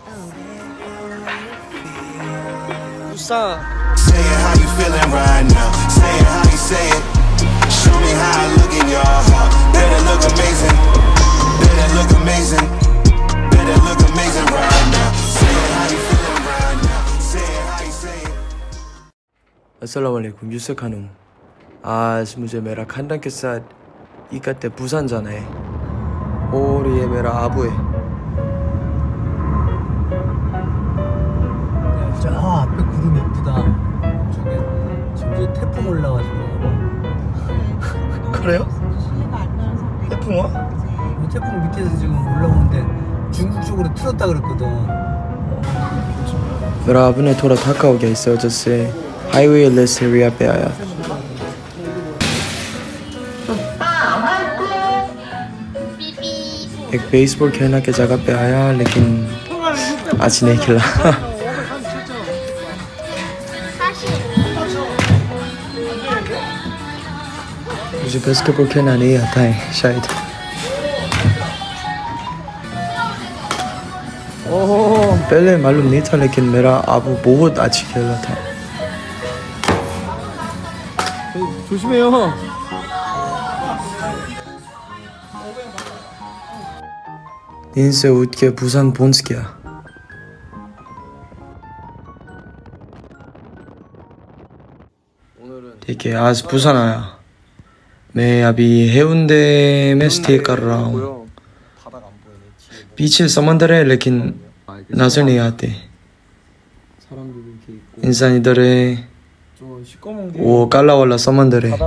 What's Say it how you feeling right now. Say it how you say it. Show me how I look in your heart. Better look amazing. Better look amazing. Better look amazing right now. Say it how you feeling right now. Say it how you say it. Assalamu alaikum. Yusuf Hanum. 아, 무제 메라 칸단케사 이까때 부산잖아요. 오리에 메라 아부에. 저 앞에 구름 이쁘다. 저게 지금 태풍 올라가지고. 그래요? 태풍 와? 태풍 밑에서 지금 올라오는데 중국 쪽으로 틀었다 그랬거든. मेरा आपने थोड़ा थका हो गया इस वजह से highway less area पे आया एक बेसबॉल खेलना के जगह पे आया लेकिन आज नहीं खेला मुझे बस के पुखे ना नहीं आता है शायद ओहो पहले मालूम नहीं था लेकिन मेरा आबू बहुत अच्छी खेला था 조심해요. इन से उठ के बुसान पहुंच गया ठीक है आज बुसान आया 네, 아비 해운대 메스티에 까라랑 비칠 서먼더레 레킨 나슬 니아테 인사니더레 오 깔라월라 서먼더레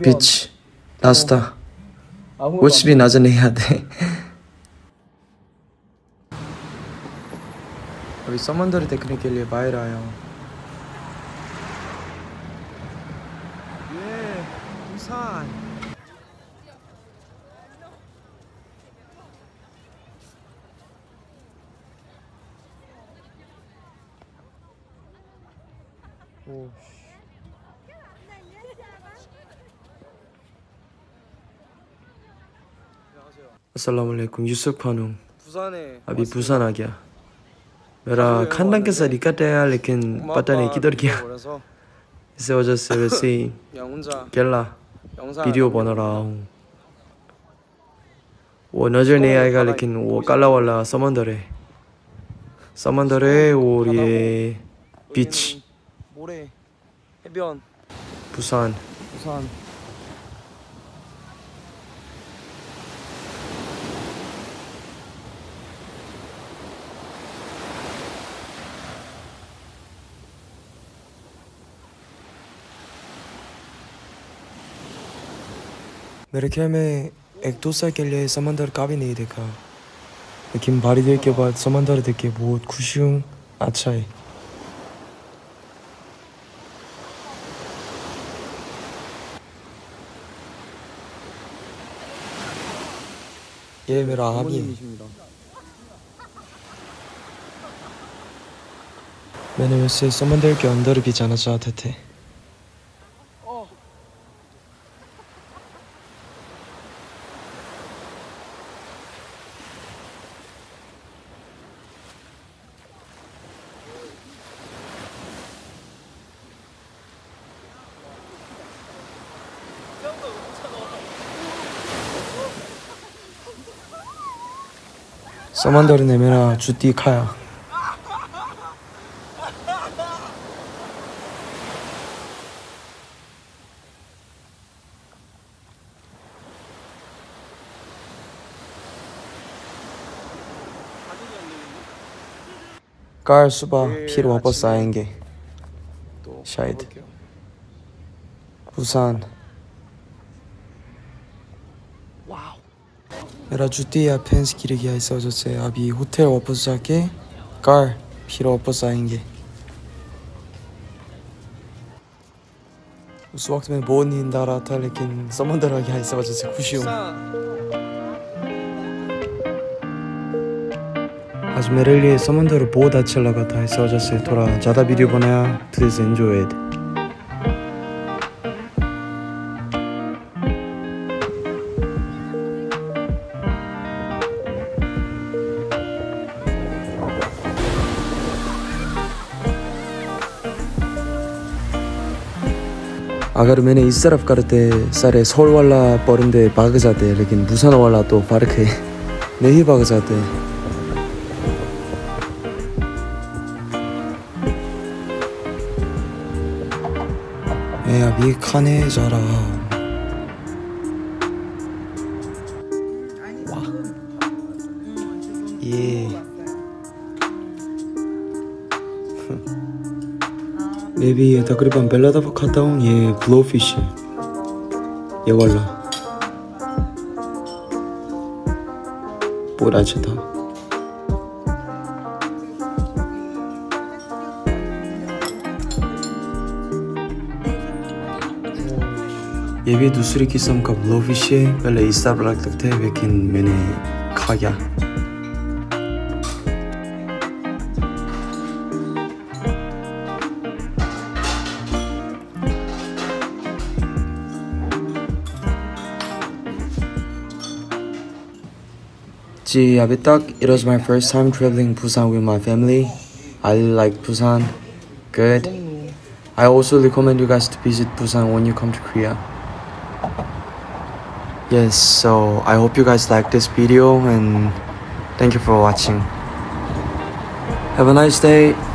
비치 나스타 오치비 나전 니아테 अभी समंदर देखने के 오. 아살라말레이쿰 유석 파농 아비 부산 아기야 메라 칸단께서 리카테야 레킨 빠따네 기더기야 세워졌어 베시 겔라 비디오 번호라 我那这年爱个 레킨 我깔라왈라 써먼더레 써먼더레 오리에 비치 모래 해변 부산 부산 मेरे ख्याल में एक दो साल के लिए समंदर कभी नहीं देखा लेकिन भारी देर के बाद समंदर देख के बहुत खुशी हूँ अच्छा है 예매라 하니 부모님이십니다. मैंने उससे समुद्र के अंदर भी जाना चाहते थे そまんだるねめな주띠카야 가을 수바 피로 와버스 아행게 샤이드 부산 Era judia penskire que aí só você abi hotel oposta que car 필요 없어 쌓인 게. उस वक्त मैं बोल नहीं आ रहा था लेकिन समझ रहा कि इससे वजह से खुशी हूँ आज मेरे लिए समंदर बहुत अच्छा लगा था इस वजह से थोड़ा ज़्यादा वीडियो बनाया प्लीज़ एंजॉय इट अगर मैंने इस तरफ करते सारे सोल वाला परिंदे भाग जाते लेकिन बुसान वाला तो फर्क है नहीं भाग जाते मैं अभी खाने जा रहा हूँ बेबी तकरीबन पहला दफ़ा खाता हूँ ये ब्लो फिश है ये वाला पूरा अच्छा था ये भी दूसरी किस्म का ब्लो फिश है पहले इस तरह लगते थे लेकिन मैंने खा गया Ji it was my first time traveling Busan with my family. I like Busan. Good. I also recommend you guys to visit Busan when you come to Korea. Yes, so I hope you guys like this video and thank you for watching. Have a nice day.